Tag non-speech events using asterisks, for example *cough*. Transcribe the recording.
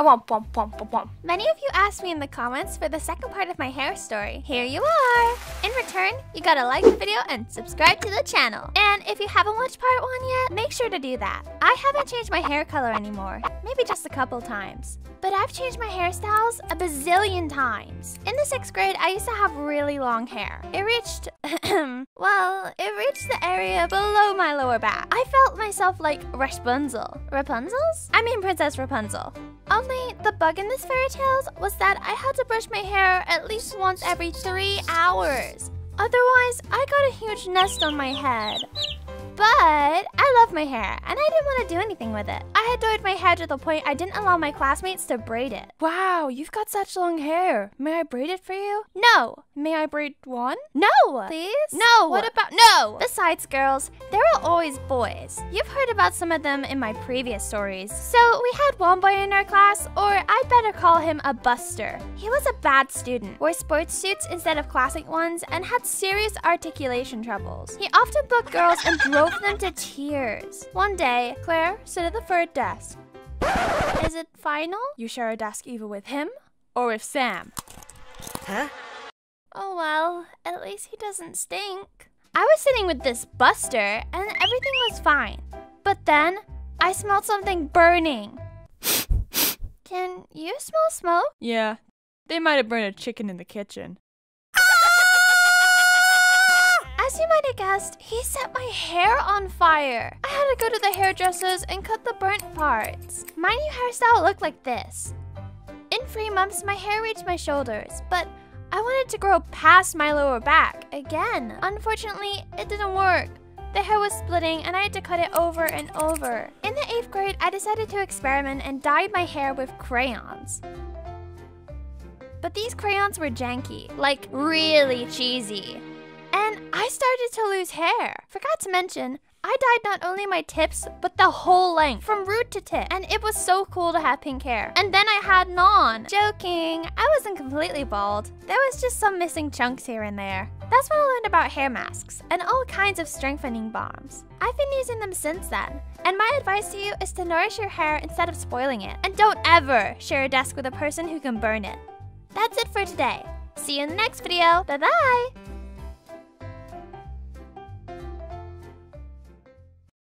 A womp womp womp womp womp. Many of you asked me in the comments for the second part of my hair story. Here you are! In return, you gotta like the video and subscribe to the channel. And if you haven't watched part 1 yet, make sure to do that. I haven't changed my hair color anymore, maybe just a couple times. But I've changed my hairstyles a bazillion times. In the 6th grade, I used to have really long hair. It reached, *clears throat* well, it reached the area below my lower back. I felt myself like Rapunzel. Rapunzel's? I mean Princess Rapunzel. Only the bug in this fairy tales was that I had to brush my hair at least once every three hours. Otherwise, I got a huge nest on my head. But love my hair, and I didn't want to do anything with it. I had dyed my hair to the point I didn't allow my classmates to braid it. Wow, you've got such long hair. May I braid it for you? No! May I braid one? No! Please? No! What about no? Besides, girls, there are always boys. You've heard about some of them in my previous stories. So we had one boy in our class, or I'd better call him a buster. He was a bad student, wore sports suits instead of classic ones, and had serious articulation troubles. He often booked girls and drove them to tears. One day, Claire, sit at the third desk. is it final? You share a desk either with him or with Sam. Huh? Oh well, at least he doesn't stink. I was sitting with this buster and everything was fine. But then I smelled something burning. *laughs* Can you smell smoke? Yeah, they might have burned a chicken in the kitchen. As you might have guessed, he set my hair on fire. I had to go to the hairdressers and cut the burnt parts. My new hairstyle looked like this. In three months, my hair reached my shoulders, but I wanted to grow past my lower back again. Unfortunately, it didn't work. The hair was splitting and I had to cut it over and over. In the 8th grade, I decided to experiment and dyed my hair with crayons. But these crayons were janky, like really cheesy. And I started to lose hair. Forgot to mention, I dyed not only my tips, but the whole length, from root to tip. And it was so cool to have pink hair. And then I had none. Joking, I wasn't completely bald. There was just some missing chunks here and there. That's when I learned about hair masks and all kinds of strengthening balms. I've been using them since then. And my advice to you is to nourish your hair instead of spoiling it. And don't ever share a desk with a person who can burn it. That's it for today. See you in the next video. Bye bye!